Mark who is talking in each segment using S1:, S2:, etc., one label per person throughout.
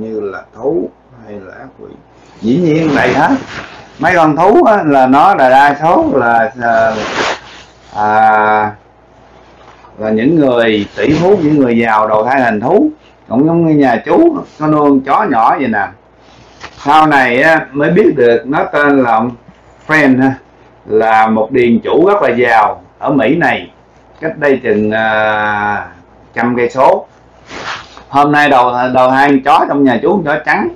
S1: như là thú hay là ác quỷ. Dĩ nhiên đầy hết. Mấy con thú á, là nó là đa số là à, à là những người tỷ phú những người giàu đầu thai thành thú. Cũng giống như nhà chú có nuôi chó nhỏ vậy nè. Sau này á, mới biết được nó tên là ông Friend là một điền chủ rất là giàu ở Mỹ này. Cách đây chừng à, trăm cây số hôm nay đầu đầu hai chó trong nhà chú chó trắng.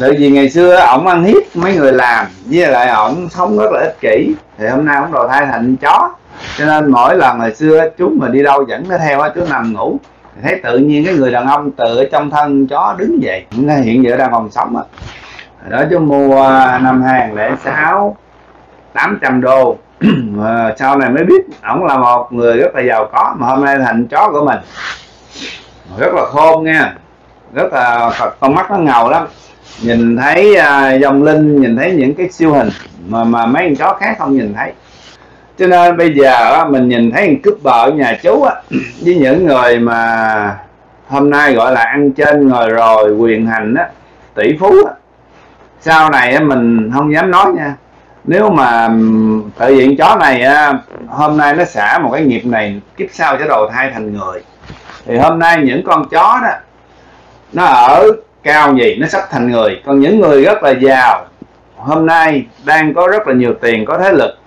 S1: Tại vì ngày xưa ổng ăn hiếp mấy người làm, với lại ổng sống rất là ích kỷ. Thì hôm nay ổng đầu thai thành chó. Cho nên mỗi lần hồi xưa chú mà đi đâu dẫn nó theo á, chú nằm ngủ. Thấy tự nhiên cái người đàn ông từ ở trong thân chó đứng dậy. Hiện giờ đang còn sống á. Đó chú mua à, năm 2006 800 đô. Mà sau này mới biết ổng là một người rất là giàu có, mà hôm nay thành chó của mình rất là khôn nha. Rất là con mắt nó ngầu lắm. Nhìn thấy uh, dòng linh nhìn thấy những cái siêu hình mà mà mấy con chó khác không nhìn thấy. Cho nên bây giờ á, mình nhìn thấy cướp bờ ở nhà chú á, với những người mà hôm nay gọi là ăn trên ngồi rồi quyền hành á tỷ phú á, sau này á, mình không dám nói nha. Nếu mà tự diện chó này á, hôm nay nó xả một cái nghiệp này kiếp sau sẽ đầu thai thành người thì hôm nay những con chó đó, nó ở cao gì, nó sắp thành người. Còn những người rất là giàu, hôm nay đang có rất là nhiều tiền, có thế lực,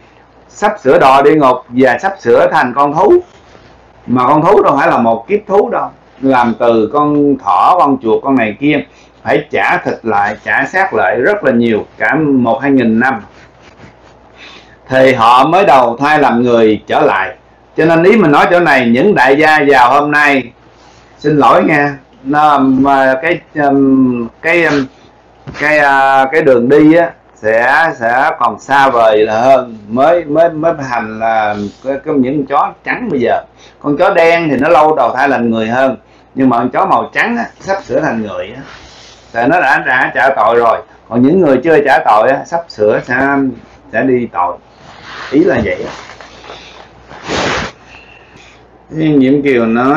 S1: sắp sửa đò đi ngục và sắp sửa thành con thú. Mà con thú đâu phải là một kiếp thú đâu. Làm từ con thỏ, con chuột, con này kia, phải trả thịt lại, trả xác lại rất là nhiều, cả một hai nghìn năm. Thì họ mới đầu thai làm người trở lại cho nên ý mình nói chỗ này những đại gia giàu hôm nay xin lỗi nha nó mà cái um, cái um, cái à, cái đường đi á sẽ sẽ còn xa vời là hơn mới mới mới hành là cái, cái những chó trắng bây giờ. Con chó đen thì nó lâu đầu thai lành người hơn nhưng mà con chó màu trắng á, sắp sửa thành người á. Thì nó đã đã trả tội rồi còn những người chưa trả tội á, sắp sửa sẽ sẽ đi tội. Ý là vậy á. Nhiệm Kiều nói